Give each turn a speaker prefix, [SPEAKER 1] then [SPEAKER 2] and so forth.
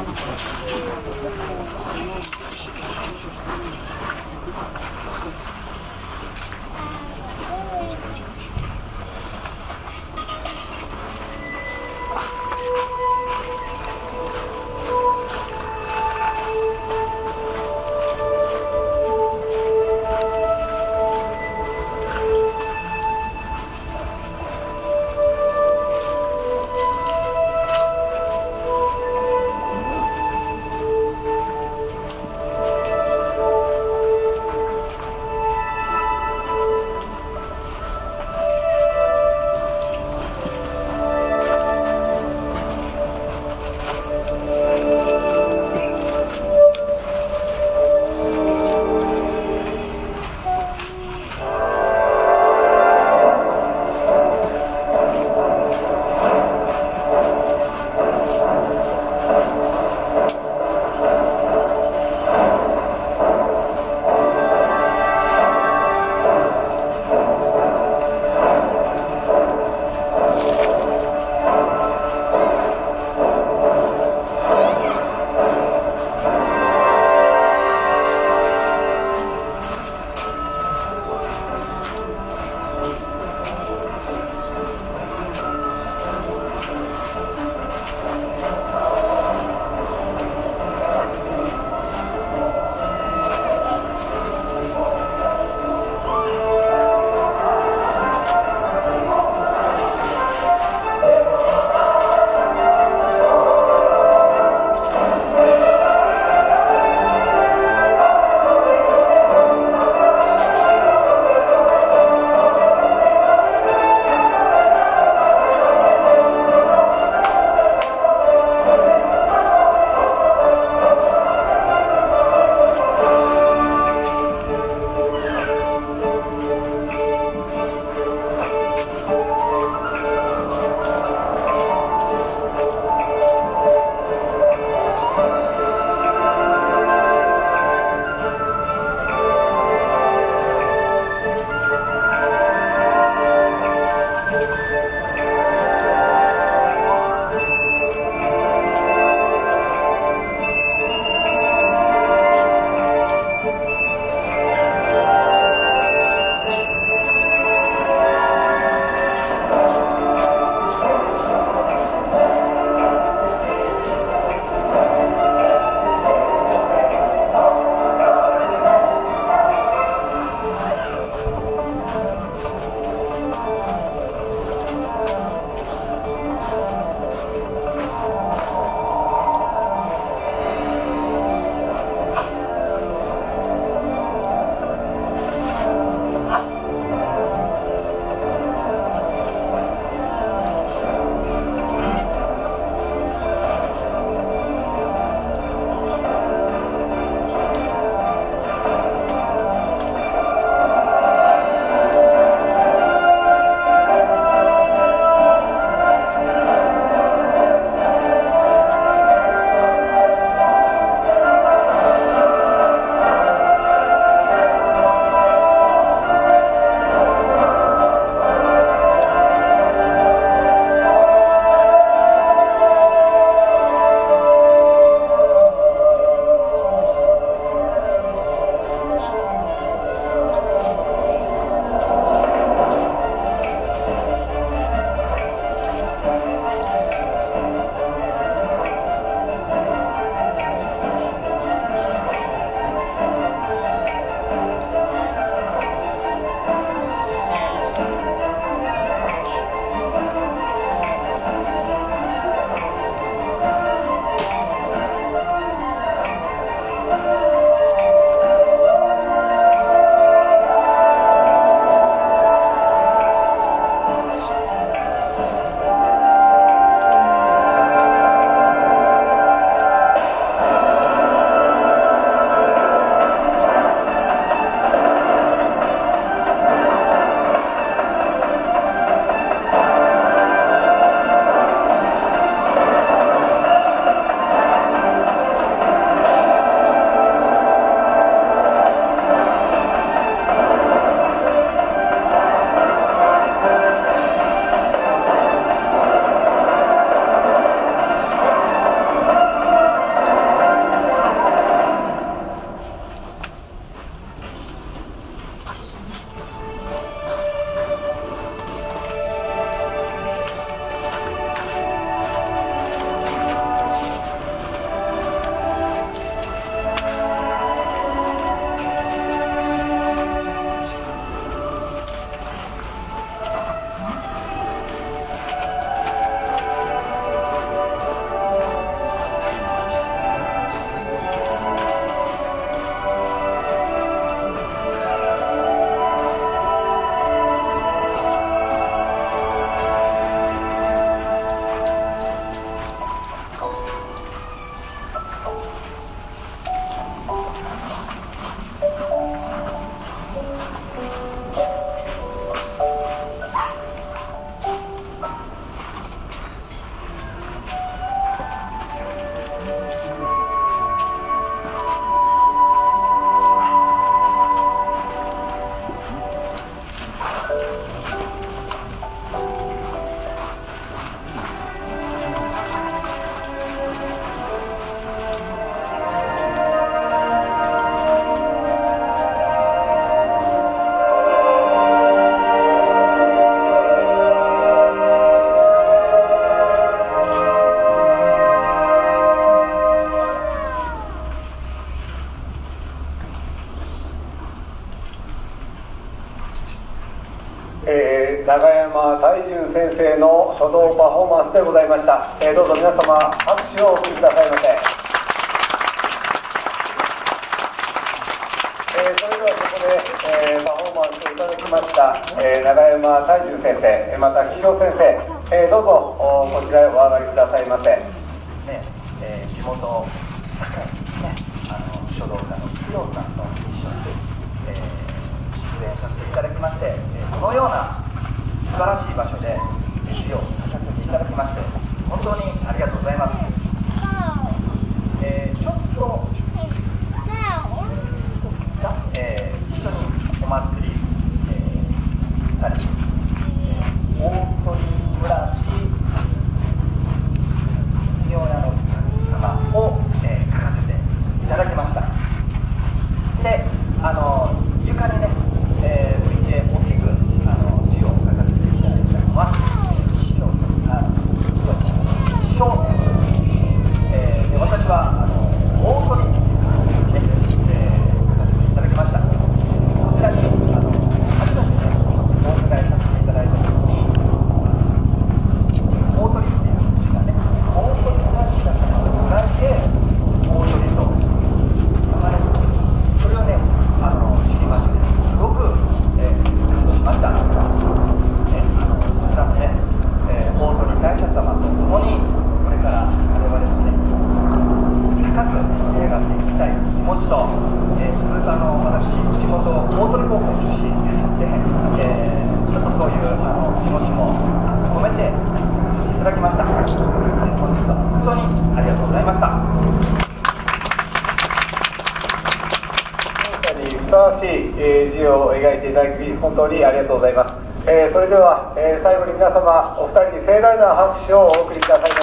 [SPEAKER 1] 何だ?「生の書道パフォーマンスでございました、えーどうぞ皆様拍手をお送りくださいませ、えーそれではここで、えーパフォーマンスをいただきました、えー永山大樹先生また木城先生、えーどうぞおこちらへお上がりくださいませ。
[SPEAKER 2] ねえー地元堺にですねあの書道家の木陽さんと一緒に、えー出演させていただきまして、このような素晴らしい場所で飯をさせていただきまして本当にありがとうございます、えーちょっとえー一緒にお祭り、えーしたり、えー大鳥村地妙なの神様を、えー書かせていただきましたであの床にね、えー、拭いて大きくあの字を書かせていただいたのは師のあ師匠えーで私はあの大鳥ね、えー書かせていただきましたこちらにあの初めてねお伺いさせていただいた時に大鳥っていう字がね、大鳥がしだ様を捉えて、大鳥と名前それをね、あの知りまして、すごく、えー、感動しました。ね、あのこちらもね、えー大鳥大社様と共に、これから我々もね、高く仕上がっていきたい気持ちと、えー、鈴鹿の私、地元大鳥高校出身ですので、えーちょっとそういうあの気持ちも込めていただきました。本日は本当にありがとうございました。
[SPEAKER 1] にふさわしい、えー字を描いていただき本当にありがとうございます、えーそれでは、えー最後に皆様お二人に盛大な拍手をお送りください。